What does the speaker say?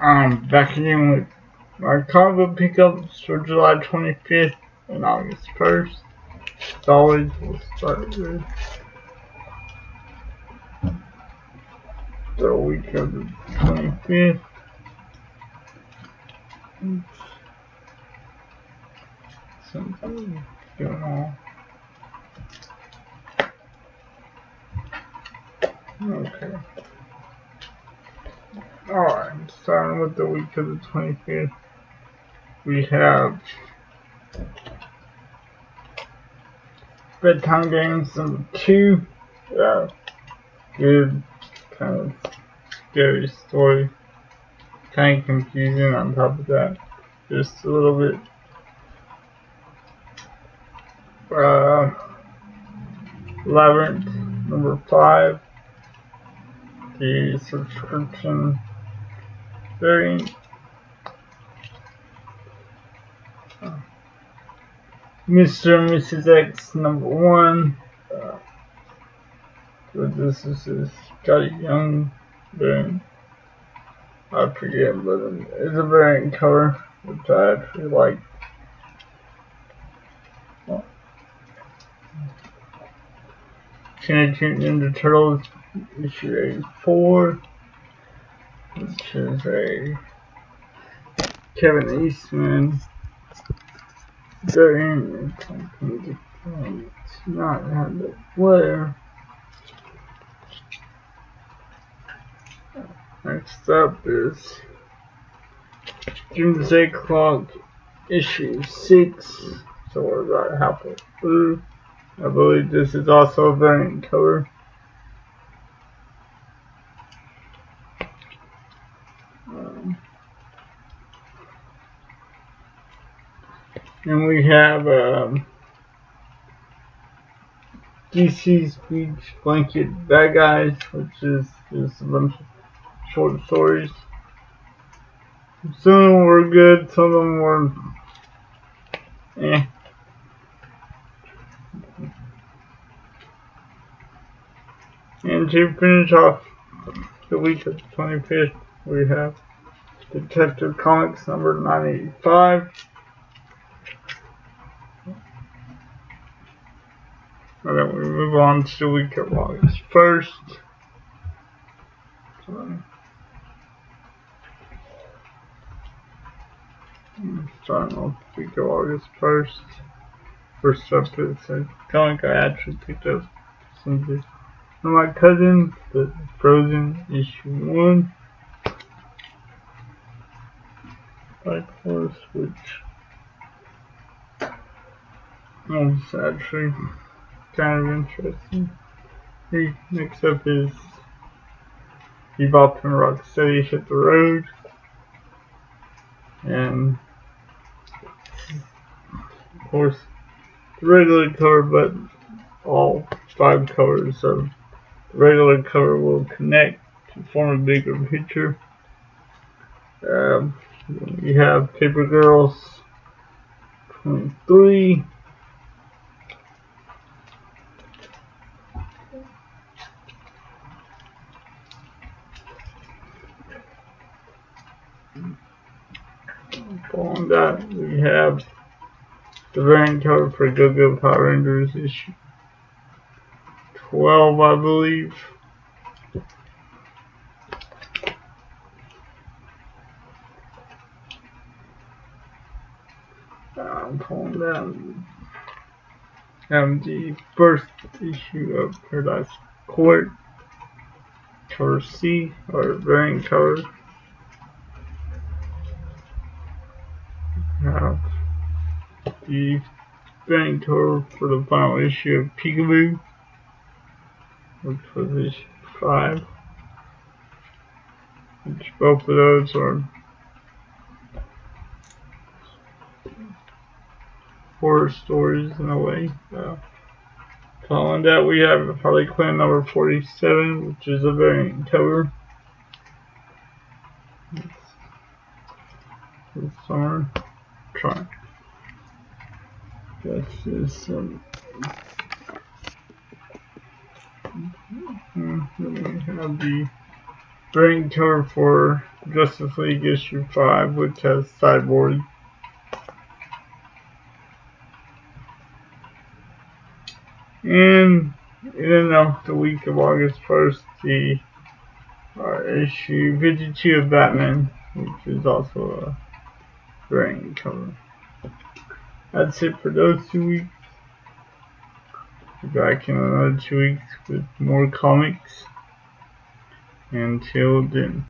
Um, back again with my cargo pickups for July 25th and August 1st. As always, we'll start with the week of the 25th. Something going on. Okay. Alright, starting with the week of the 25th, we have bedtime games number two. Yeah, good, kind of scary story. Kind of confusing on top of that. Just a little bit. Uh, Labyrinth number five. The subscription variant. Mr. and Mrs. X number one. Uh, so this is his Skottie Young variant. I forget, but it's a variant cover, which I actually like. Teenage Mutant Ninja Turtles issue 84, which Kevin Eastman variant. It's not have the flare. Next up is Doomsday Clock issue 6. So we're about halfway through. I believe this is also a variant cover. Um, and we have um, DC's Beach Blanket Bad Guys, which is just a bunch of short stories. Some of them were good, some of them were eh. And to finish off the week of the 25th, we have Detective Comics number 985. And then we move on to week of August 1st. So, starting week of August 1st. First up is comic I actually picked up some from my cousin, the Frozen issue 1. By course, which was actually kind of interesting. He next up is Bebop and Rocksteady hit the road. And of course the regular cover but all five covers of the regular cover will connect to form a bigger picture. Um, we have Paper Girls 23. Following that, we have the variant cover for Go-Go Power Rangers issue 12, I believe. I'm pulling down um, the first issue of Paradise Court, cover C, or variant cover. Have. The variant cover for the final issue of Peekaboo which was issue 5 which both of those are horror stories in a way. Uh, following that we have Harley Quinn number 47 which is a variant cover this summer try this is Hmm, we have the brain cover for Justice League issue 5, which has Cyborg. And in the week of August 1st, the uh, issue 52 of Batman, which is also a variant cover. That's it for those two weeks. Back in another two weeks with more comics. Until then.